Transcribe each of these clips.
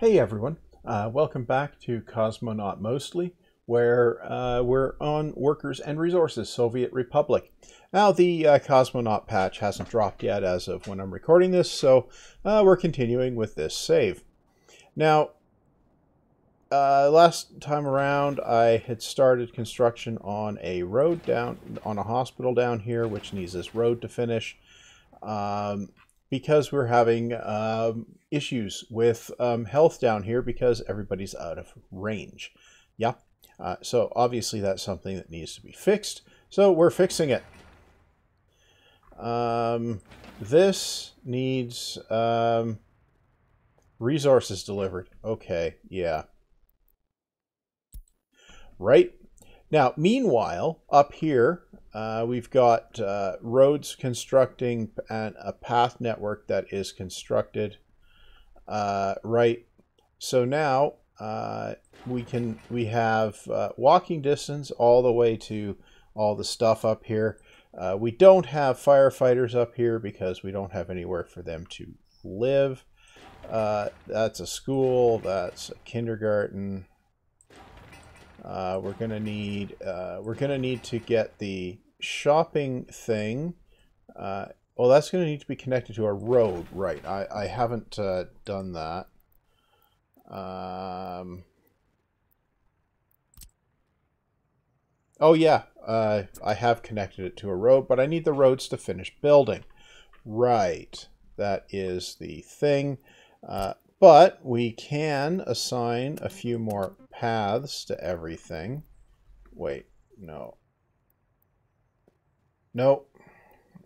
Hey everyone, uh, welcome back to Cosmonaut Mostly, where uh, we're on Workers and Resources, Soviet Republic. Now the uh, Cosmonaut patch hasn't dropped yet as of when I'm recording this, so uh, we're continuing with this save. Now, uh, last time around I had started construction on a road down, on a hospital down here, which needs this road to finish. Um, because we're having um, issues with um, health down here because everybody's out of range. Yeah, uh, so obviously that's something that needs to be fixed. So we're fixing it. Um, this needs um, resources delivered. Okay, yeah. Right. Now, meanwhile, up here, uh, we've got uh, roads constructing and a path network that is constructed uh, right. So now uh, we can we have uh, walking distance all the way to all the stuff up here. Uh, we don't have firefighters up here because we don't have anywhere for them to live. Uh that's a school. That's a kindergarten. Uh, we're gonna need uh, we're gonna need to get the shopping thing. Well, that's gonna need to be connected to a road, right? I I haven't uh, done that. Um. Oh yeah, uh, I have connected it to a road, but I need the roads to finish building. Right, that is the thing. Uh, but we can assign a few more paths to everything. Wait, no. No.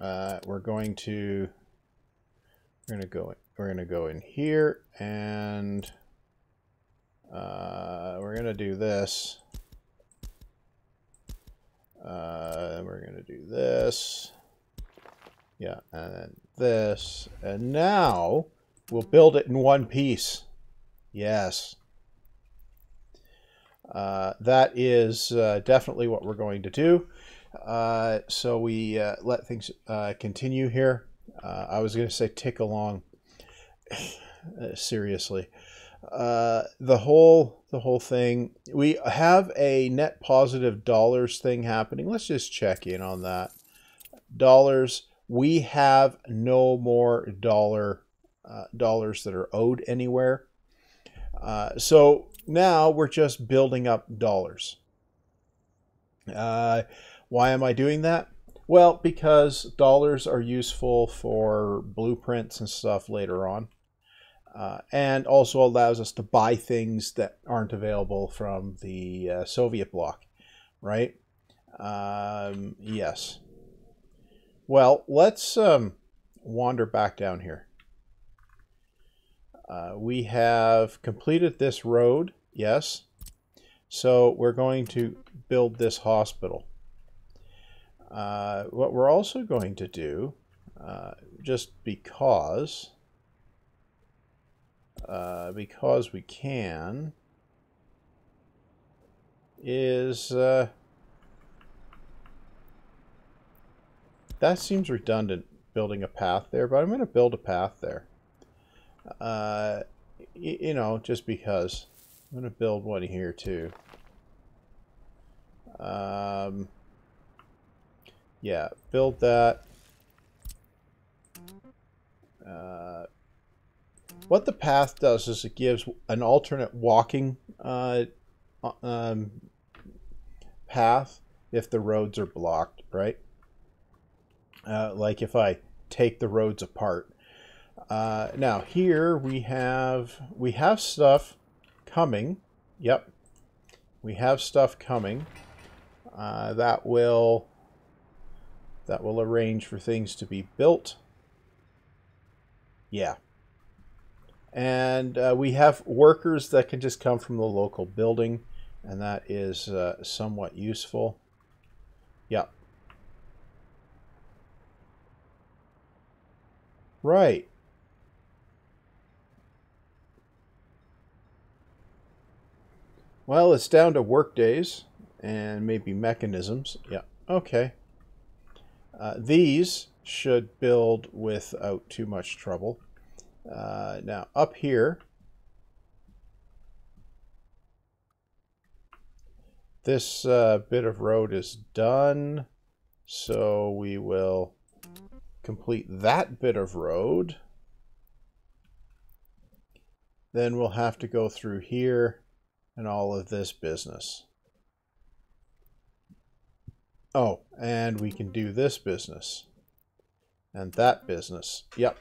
Uh, we're going to we're gonna go in, we're gonna go in here and uh, we're gonna do this. Uh, we're gonna do this. Yeah, and then this, and now We'll build it in one piece. Yes. Uh, that is uh, definitely what we're going to do. Uh, so we uh, let things uh, continue here. Uh, I was going to say tick along. Seriously, the whole the whole thing. We have a net positive dollars thing happening. Let's just check in on that. Dollars. We have no more dollar uh, dollars that are owed anywhere. Uh, so now we're just building up dollars. Uh, why am I doing that? Well, because dollars are useful for blueprints and stuff later on. Uh, and also allows us to buy things that aren't available from the uh, Soviet bloc, right? Um, yes. Well, let's um, wander back down here. Uh, we have completed this road, yes. So we're going to build this hospital. Uh, what we're also going to do, uh, just because, uh, because we can, is uh, that seems redundant building a path there, but I'm going to build a path there. Uh, you know, just because. I'm going to build one here too. Um, yeah, build that. Uh, what the path does is it gives an alternate walking uh, um, path if the roads are blocked, right? Uh, like if I take the roads apart. Uh, now here we have we have stuff coming. Yep, we have stuff coming uh, that will that will arrange for things to be built. Yeah. And uh, we have workers that can just come from the local building, and that is uh, somewhat useful. Yep. Right. Well, it's down to work days and maybe mechanisms. Yeah, okay. Uh, these should build without too much trouble. Uh, now up here, this uh, bit of road is done. So we will complete that bit of road. Then we'll have to go through here and all of this business. Oh, and we can do this business. And that business. Yep.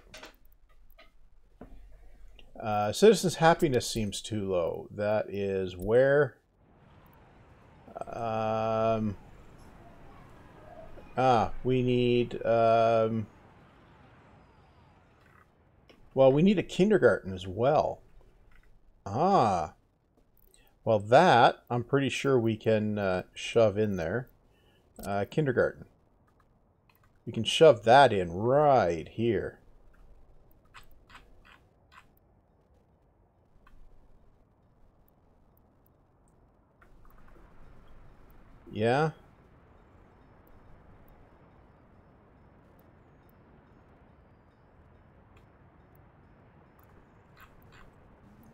Uh, citizens' happiness seems too low. That is where... Um, ah, we need... Um, well, we need a kindergarten as well. Ah. Well, that, I'm pretty sure we can uh, shove in there. Uh, kindergarten. We can shove that in right here. Yeah.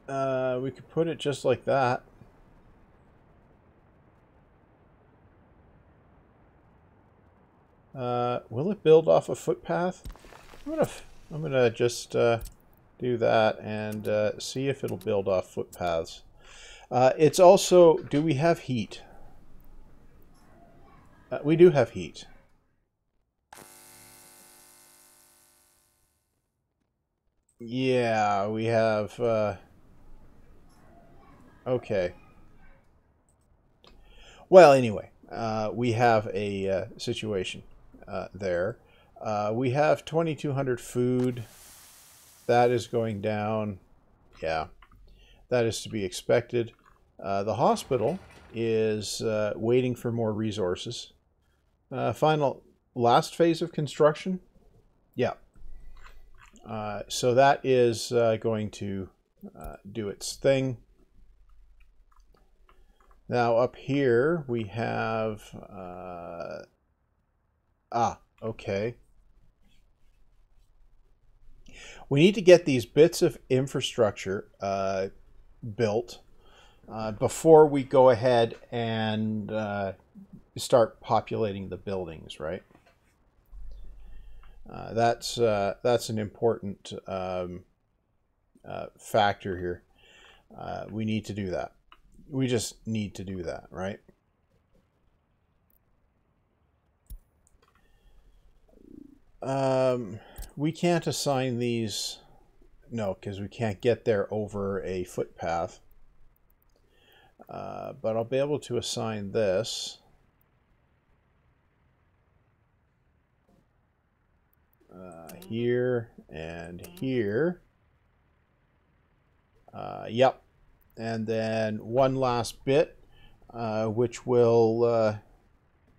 Uh, we could put it just like that. Uh, will it build off a footpath? I'm gonna, I'm gonna just uh, do that and uh, see if it'll build off footpaths. Uh, it's also, do we have heat? Uh, we do have heat. Yeah, we have... Uh... Okay. Well, anyway, we have a situation uh, there. Uh, we have 2,200 food. That is going down. Yeah, that is to be expected. Uh, the hospital is uh, waiting for more resources. Uh, final, last phase of construction. Yeah. Uh, so that is going to do its thing. Now up here we have, ah, okay. We need to get these bits of infrastructure uh, built uh, before we go ahead and uh, start populating the buildings, right? Uh, that's uh, that's an important um, uh, factor here. We need to do that. We just need to do that, right? Um, we can't assign these, no, because we can't get there over a footpath. Uh, but I'll be able to assign this. Uh, here and here. Uh, yep. And then one last bit, uh, which will uh,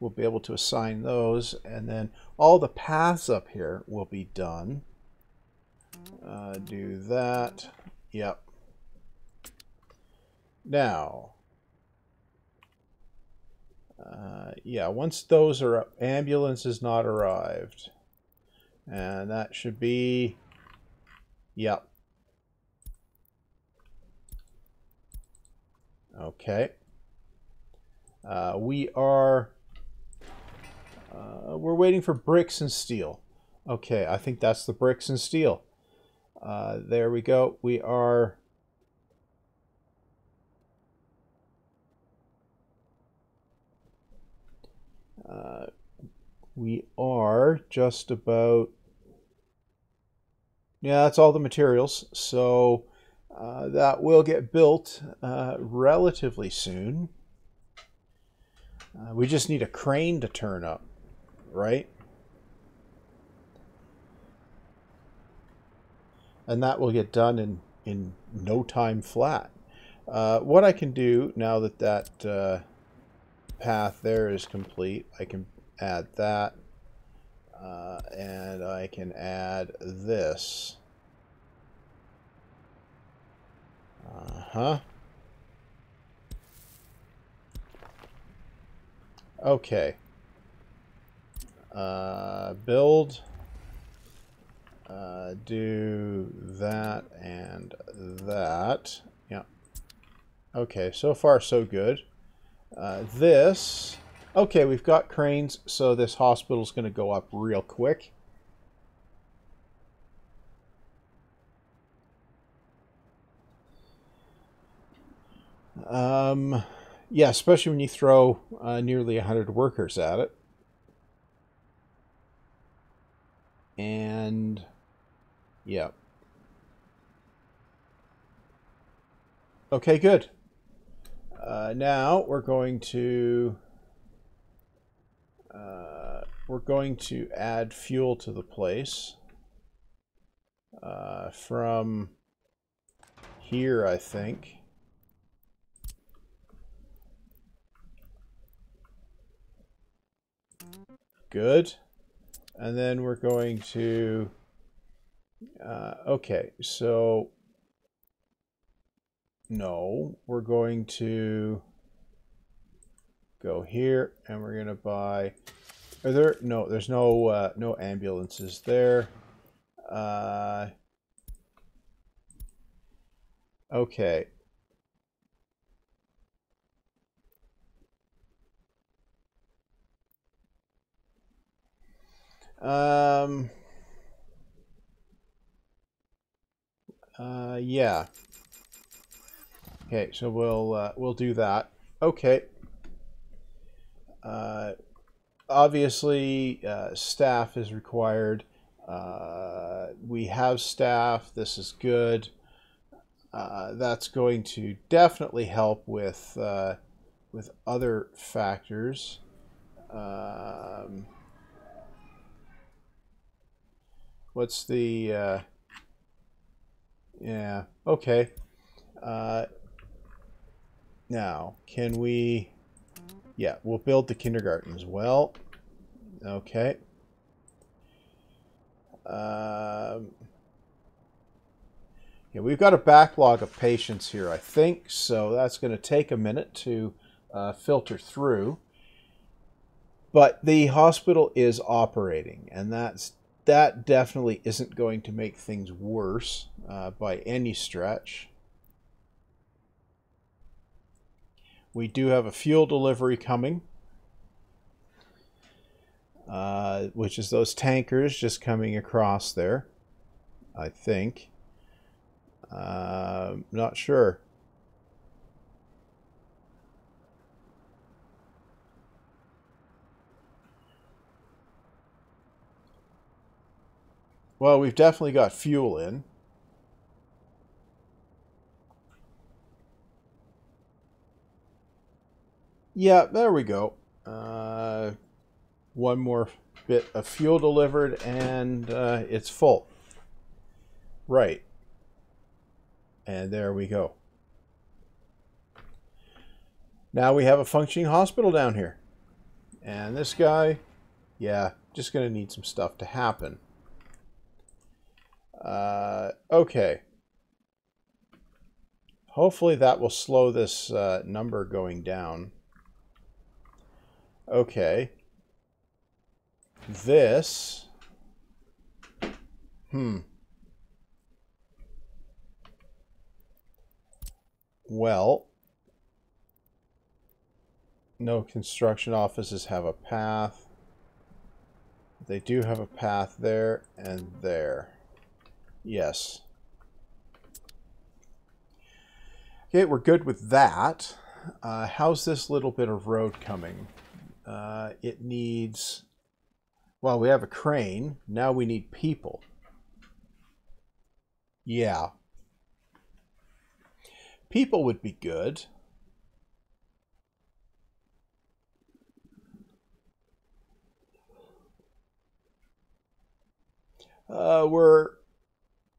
we'll be able to assign those. And then all the paths up here will be done. Uh, do that. Yep. Now, uh, yeah, once those are up, ambulance is not arrived. And that should be, yep. Okay. Uh, we are, uh, we're waiting for bricks and steel. Okay, I think that's the bricks and steel. Uh, there we go. We are Uh, we are just about yeah that's all the materials so uh, that will get built uh, relatively soon uh, we just need a crane to turn up right and that will get done in in no time flat uh, what I can do now that that uh, path there is complete. I can add that. Uh, and I can add this. Uh-huh. Okay. Uh, build. Uh, do that and that. Yeah. Okay, so far so good. Uh, this, okay, we've got cranes, so this hospital's going to go up real quick. Um, yeah, especially when you throw uh, nearly 100 workers at it. And, yeah. Okay, good. Uh, now we're going to uh, we're going to add fuel to the place uh, from here, I think. Good. And then we're going to, uh, okay, so no, we're going to go here and we're going to buy, are there, no, there's no, uh, no ambulances there. Uh, okay. Um, uh, yeah. Okay, so we'll uh, we'll do that. Okay. Uh, obviously, uh, staff is required. Uh, we have staff. This is good. Uh, that's going to definitely help with uh, with other factors. Um, what's the uh, yeah okay uh, now, can we... Yeah, we'll build the kindergarten as well. Okay. Um, yeah, we've got a backlog of patients here, I think, so that's going to take a minute to uh, filter through. But the hospital is operating, and that's that definitely isn't going to make things worse uh, by any stretch. We do have a fuel delivery coming, uh, which is those tankers just coming across there, I think. Uh, not sure. Well, we've definitely got fuel in. Yeah, there we go. Uh, one more bit of fuel delivered and uh, it's full. Right. And there we go. Now we have a functioning hospital down here. And this guy, yeah, just going to need some stuff to happen. Uh, okay. Hopefully that will slow this uh, number going down. Okay. This. Hmm. Well. No construction offices have a path. They do have a path there and there. Yes. Okay, we're good with that. Uh, how's this little bit of road coming? Uh, it needs, well, we have a crane. Now we need people. Yeah. People would be good. Uh, we're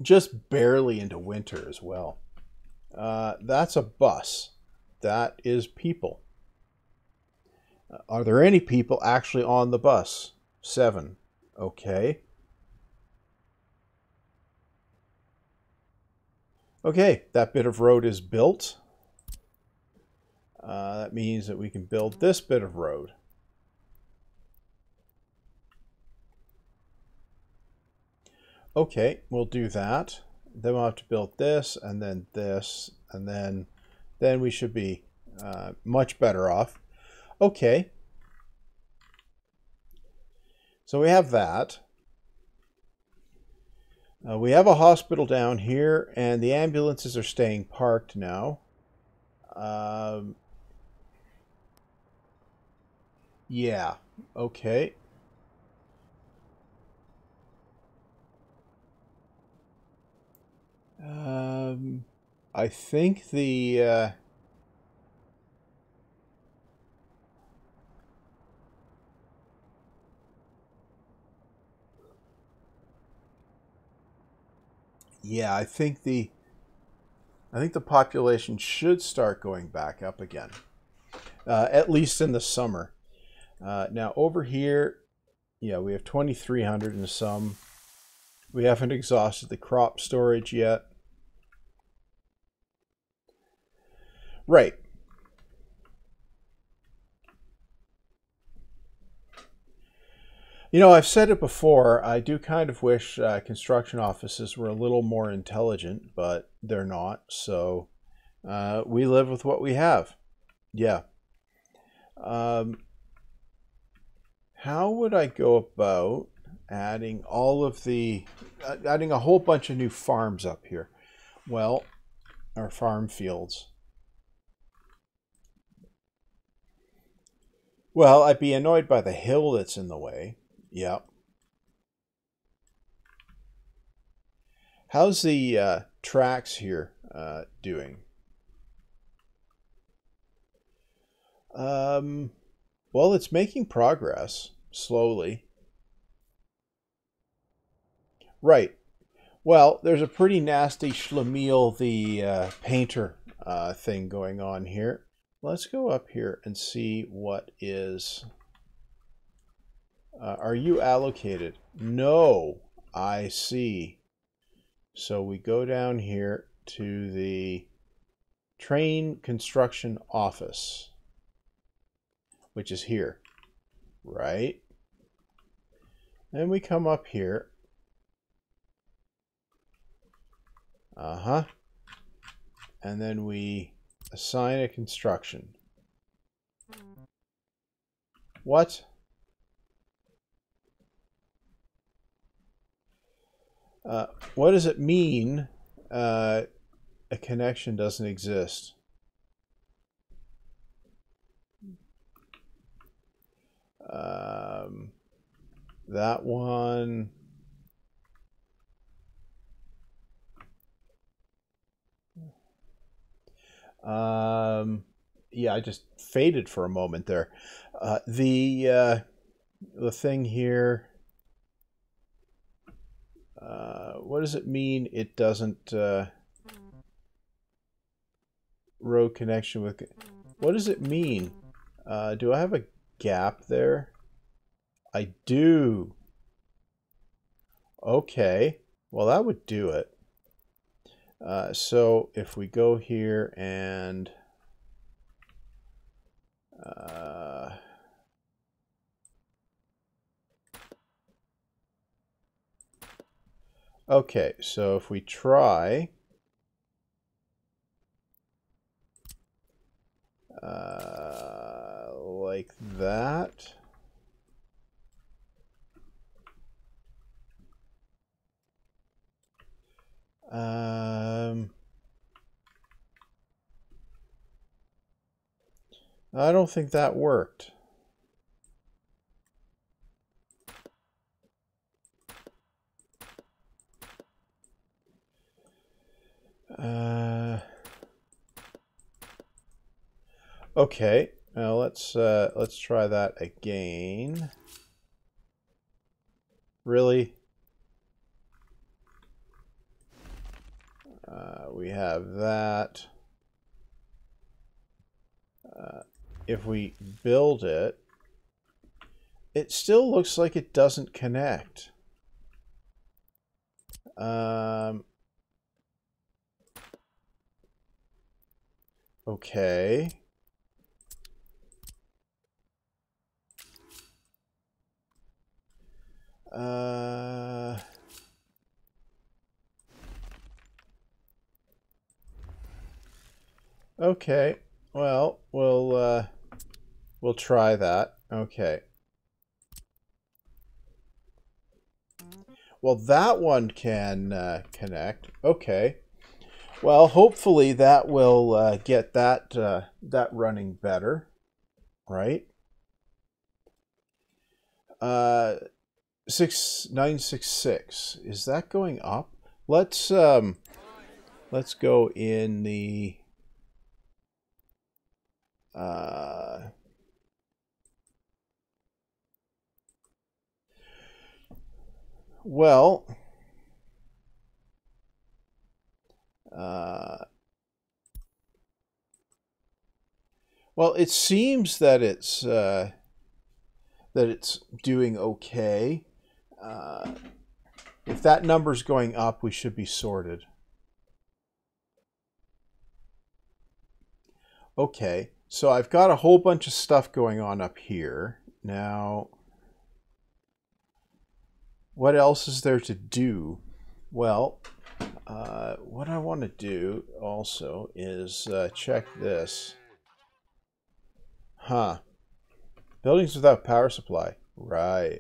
just barely into winter as well. Uh, that's a bus. That is people. Are there any people actually on the bus? Seven. Okay. Okay, that bit of road is built. Uh, that means that we can build this bit of road. Okay, we'll do that. Then we'll have to build this, and then this, and then then we should be uh, much better off. Okay. So we have that. Uh, we have a hospital down here, and the ambulances are staying parked now. Um, yeah, okay. Um, I think the... Uh, yeah, I think the I think the population should start going back up again, uh, at least in the summer. Uh, now over here, yeah, we have 2,300 and some. We haven't exhausted the crop storage yet. Right. You know, I've said it before. I do kind of wish uh, construction offices were a little more intelligent, but they're not. So uh, we live with what we have. Yeah. Um, how would I go about adding all of the, uh, adding a whole bunch of new farms up here? Well, our farm fields. Well, I'd be annoyed by the hill that's in the way. Yep. How's the uh, tracks here uh, doing? Um, well, it's making progress slowly. Right. Well, there's a pretty nasty Schlemiel the uh, painter uh, thing going on here. Let's go up here and see what is uh, are you allocated? No, I see. So we go down here to the train construction office, which is here, right? Then we come up here. Uh-huh. And then we assign a construction. What? Uh, what does it mean uh, a connection doesn't exist? Um, that one. Um, yeah, I just faded for a moment there. Uh, the uh, the thing here uh, what does it mean it doesn't uh, road connection with what does it mean? Uh, do I have a gap there? I do. Okay. Well that would do it uh, so if we go here and uh, Okay, so if we try uh, like that. Um, I don't think that worked. Uh, okay, now let's uh, let's try that again. Really? Uh, we have that. Uh, if we build it, it still looks like it doesn't connect. Um, Okay. Uh... Okay. Well, we'll uh, We'll try that. Okay. Well, that one can uh, connect. Okay. Well, hopefully that will uh, get that uh, that running better, right? Uh, six nine six six is that going up? Let's um, let's go in the uh. Well, uh, well, it seems that it's uh, that it's doing okay. Uh, if that number's going up, we should be sorted. Okay, so I've got a whole bunch of stuff going on up here. Now, what else is there to do? Well, uh, what I want to do also is uh, check this. Huh. Buildings without power supply. Right.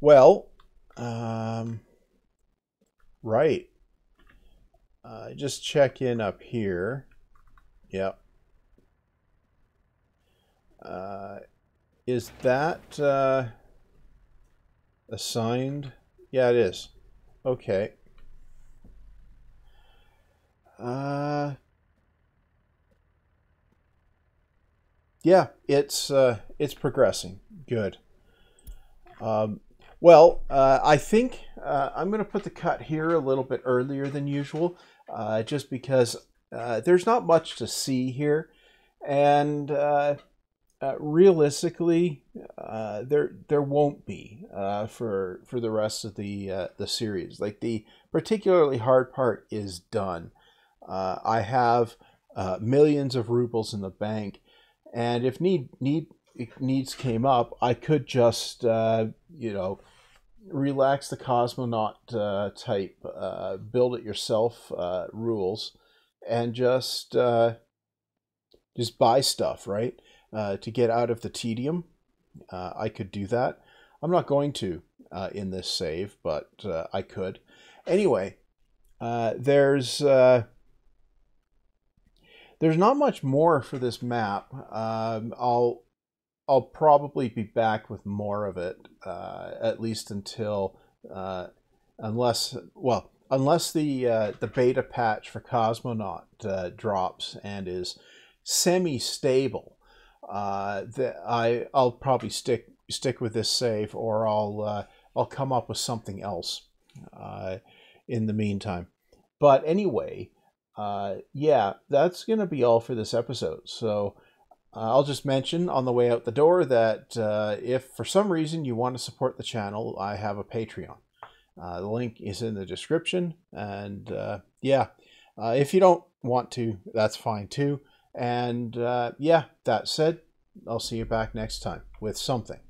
Well, um, right. Uh, just check in up here. Yep. Uh, is that uh, assigned? Yeah, it is. Okay. Uh, yeah, it's uh, it's progressing. Good. Um, well, uh, I think uh, I'm going to put the cut here a little bit earlier than usual, uh, just because uh, there's not much to see here, and uh, uh, realistically, uh, there there won't be uh, for for the rest of the the series. Like the particularly hard part is done. I have millions of rubles in the bank, and if need need needs came up, I could just you know relax the cosmonaut type build it yourself rules, and just just buy stuff right uh, to get out of the tedium, uh, I could do that. I'm not going to uh, in this save, but uh, I could. Anyway, uh, there's uh, there's not much more for this map. Um, I'll I'll probably be back with more of it, at least until unless well unless the the beta patch for Cosmonaut drops and is semi-stable uh, that I I'll probably stick stick with this save, or I'll uh, I'll come up with something else uh, in the meantime. But anyway, uh, yeah, that's gonna be all for this episode. So. Uh, I'll just mention on the way out the door that uh, if for some reason you want to support the channel, I have a Patreon. Uh, the link is in the description. And uh, yeah, uh, if you don't want to, that's fine too. And uh, yeah, that said, I'll see you back next time with something.